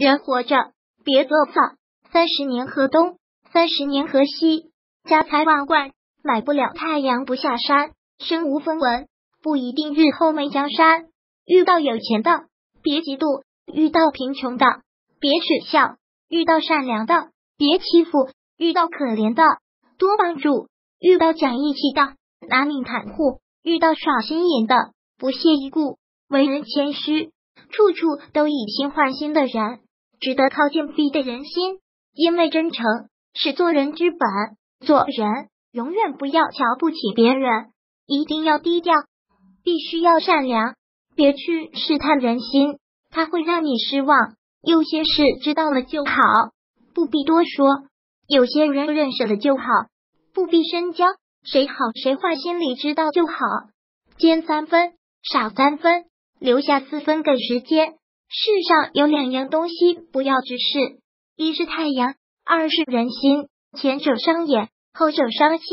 人活着，别做作。三十年河东，三十年河西。家财万贯，买不了太阳不下山。身无分文，不一定日后没江山。遇到有钱的，别嫉妒；遇到贫穷的，别耻笑；遇到善良的，别欺负；遇到可怜的，多帮助；遇到讲义气的，拿命袒护；遇到耍心眼的，不屑一顾。为人谦虚，处处都以心换心的人。值得靠近必得人心，因为真诚是做人之本。做人永远不要瞧不起别人，一定要低调，必须要善良，别去试探人心，他会让你失望。有些事知道了就好，不必多说；有些人认识了就好，不必深交。谁好谁坏，心里知道就好。尖三分，傻三分，留下四分给时间。世上有两样东西不要直视，一是太阳，二是人心。前者伤眼，后者伤心。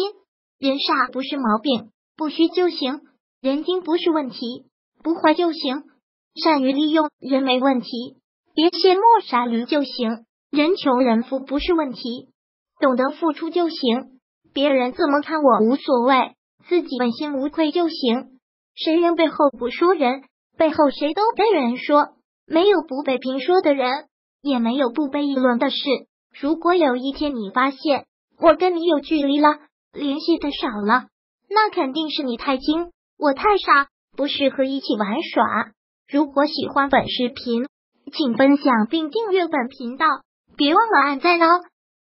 人傻不是毛病，不虚就行；人精不是问题，不坏就行。善于利用人没问题，别卸磨杀驴就行。人穷人富不是问题，懂得付出就行。别人怎么看我无所谓，自己问心无愧就行。谁人背后不说人，背后谁都被人说。没有不被评说的人，也没有不被议论的事。如果有一天你发现我跟你有距离了，联系的少了，那肯定是你太精，我太傻，不适合一起玩耍。如果喜欢本视频，请分享并订阅本频道，别忘了按赞哦。